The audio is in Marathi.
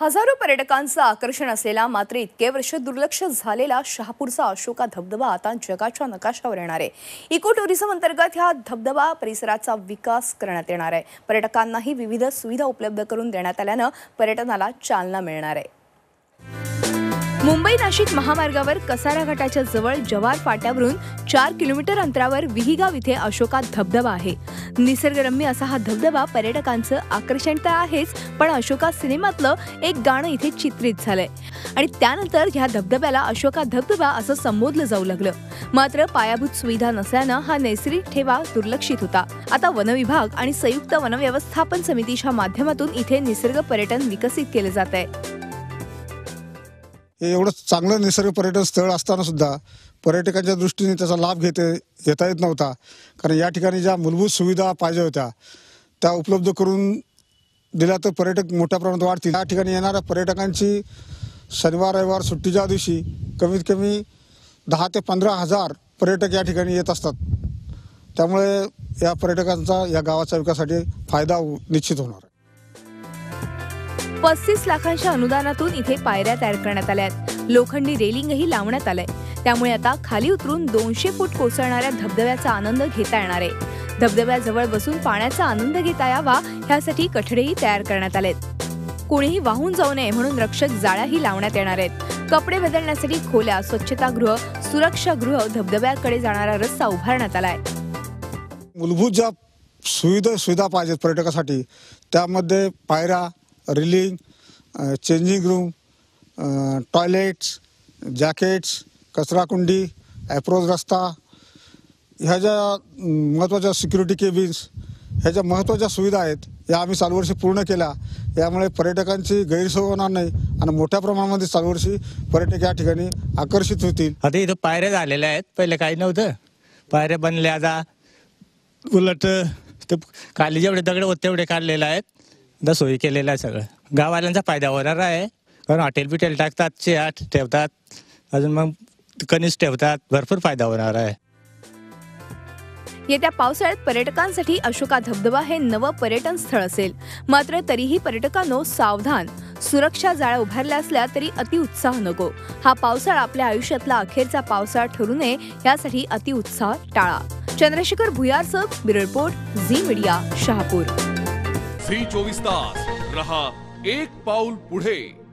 हजारो पर्यटकांचं आकर्षण असलेला मात्र इतके वर्ष दुर्लक्ष झालेला शहापूरचा अशोका धबधबा आता जगाच्या नकाशावर येणार आहे. इको टुरिझम अंतर्गत ह्या धबधबा परिसराचा विकास करण्यात येणार आहे. पर्यटकांनाही विविध सुविधा उपलब्ध करून देण्यात आल्यानं पर्यटनाला चालना मिळणार आहे. मुंबई नाशिक महामार्गावर कसारा घाटाच्या जवळ जवार फाट्यावरून चार किलोमीटर अंतरावर विहिगाव इथे अशोका धबधबा आहे. निसर्गरम्य असा हा धबधबा पर्यटकांचं आकर्षण तर आहेच पण अशोका सिनेमातलं एक गाणं इथे चित्रित झालंय. आणि त्यानंतर ह्या धबधब्याला अशोका धबधबा असं संबोधलं जाऊ लागलं. मात्र पायाभूत सुविधा नसल्यानं हा नैसर्गिक ठेवा दुर्लक्षित होता. आता वनविभाग आणि संयुक्त वनव्यवस्थापन समितीच्या माध्यमातून इथे निसर्ग पर्यटन विकसित केलं जात आहे हे एवढं चांगलं निसर्ग पर्यटन स्थळ असताना सुद्धा पर्यटकांच्या दृष्टीने त्याचा लाभ घेते घेता येत नव्हता. कारण या ठिकाणी ज्या मूलभूत सुविधा पाहिजे होत्या त्या उपलब्ध करून दिल्या तर पर्यटक मोठ्या प्रमाणात वाढतील. या ठिकाणी येणाऱ्या पर्यटकांची शनिवार रविवार सुट्टीच्या दिवशी कमीत कमी दहा ते पंधरा हजार पर्यटक या ठिकाणी येत असतात. त्यामुळे या पर्यटकांचा या गावाच्या विकासासाठी फायदा निश्चित होणार. पस्तीस लाखांच्या अनुदानातून इथे पायऱ्या तयार करण्यात आल्या आहेत. लोखंडी रेलिंगही लावण्यात आलंय. त्यामुळे आता खाली उतरून दोनशे फूट कोसळणाऱ्या धबधब्याचा आनंद घेता येणार आहे. धबधब्याजवळ बसून पाण्याचा आनंद घेता यावा ह्यासाठी कठडेही तयार करण्यात आलेत. कोणीही वाहून जाऊ नये म्हणून रक्षक जाळ्याही लावण्यात येणार आहेत. कपडे बदलण्यासाठी खोल्या स्वच्छतागृह सुरक्षागृह धबधब्याकडे जाणारा रस्ता उभारण्यात आलाय. मूलभूत ज्या सुविधा सुविधा पाहिजेत पर्यटकासाठी त्यामध्ये पायऱ्या railing changing room toilets jackets कचराकुंडी approach रस्ता ह्या ज्या महत्त्वाच्या सिक्युरिटी केबिन्स ह्या ज्या महत्त्वाच्या सुविधा आहेत या आम्ही चालू पूर्ण केल्या यामुळे पर्यटकांची गैरसोय होणार नाही आणि मोठ्या प्रमाणामध्ये चालू वर्षी पर्यटक या ठिकाणी आकर्षित होतील आता इथं पायऱ्या झालेल्या आहेत पहिले काही नव्हतं पायऱ्या बनल्या आता उलट ते खाली जेवढे दगड होते तेवढे काढलेले आहेत आता सोयी केलेलं आहे सगळं. गाववाल्यांचा फायदा होणार आहे. कारण हॉटेल बिटेल टाकतात चेट ठेवतात. अजून मग कनिस ठेवतात. भरपूर फायदा होणार आहे. येत्या पावसाळ्यात पर्यटकांसाठी अशोका धबधबा हे नवं पर्यटन स्थळ असेल. मात्र तरीही पर्यटकांनो सावधान. सुरक्षा जाळ्या उभारल्या असल्या तरी अतिउत्साह नको. हा पावसाळा आपल्या आयुष्यातला अखेरचा पावसाळा ठरू नये यासाठी अतिउत्साह टाळा. Chandrashekhar भुयारसह bureau report Zee media Shahapur. Zee चोवीस तास. रहा एक पाऊल पुढे.